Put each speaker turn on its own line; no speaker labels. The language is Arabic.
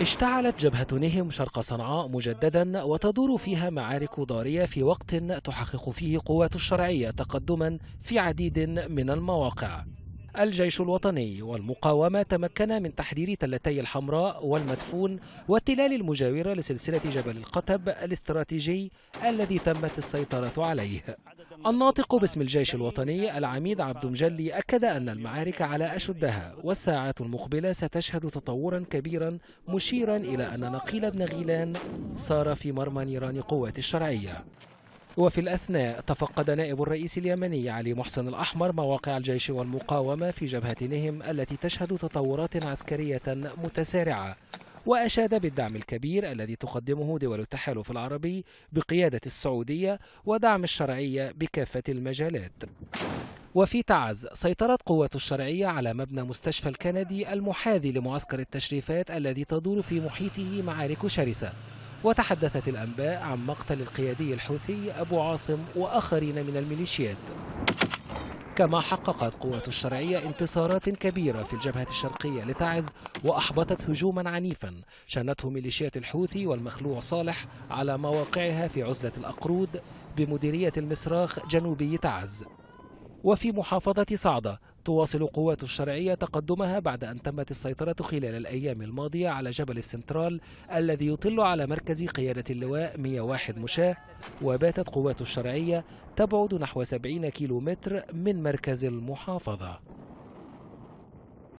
اشتعلت جبهة نهم شرق صنعاء مجددا وتدور فيها معارك ضارية في وقت تحقق فيه قوات الشرعية تقدما في عديد من المواقع. الجيش الوطني والمقاومة تمكن من تحرير تلتي الحمراء والمدفون والتلال المجاورة لسلسلة جبل القتب الاستراتيجي الذي تمت السيطرة عليه. الناطق باسم الجيش الوطني العميد عبد مجلي أكد أن المعارك على أشدها والساعات المقبلة ستشهد تطورا كبيرا مشيرا إلى أن نقيل بن غيلان صار في مرمى نيران قوات الشرعية. وفي الأثناء تفقد نائب الرئيس اليمني علي محسن الأحمر مواقع الجيش والمقاومة في جبهة نهم التي تشهد تطورات عسكرية متسارعة. وأشاد بالدعم الكبير الذي تقدمه دول التحالف العربي بقيادة السعودية ودعم الشرعية بكافة المجالات. وفي تعز سيطرت قوة الشرعية على مبنى مستشفى الكندي المحاذي لمعسكر التشريفات الذي تدور في محيطه معارك شرسة. وتحدثت الأنباء عن مقتل القيادي الحوثي أبو عاصم وآخرين من الميليشيات. كما حققت قوة الشرعية انتصارات كبيرة في الجبهة الشرقية لتعز وأحبطت هجوما عنيفا شنته ميليشيات الحوثي والمخلوع صالح على مواقعها في عزلة الأقرود بمديرية المسراخ جنوبي تعز وفي محافظة صعدة تواصل قوات الشرعية تقدمها بعد أن تمت السيطرة خلال الأيام الماضية على جبل السنترال الذي يطل على مركز قيادة اللواء 101 مشاة وباتت قوات الشرعية تبعد نحو 70 كيلومتر من مركز المحافظة.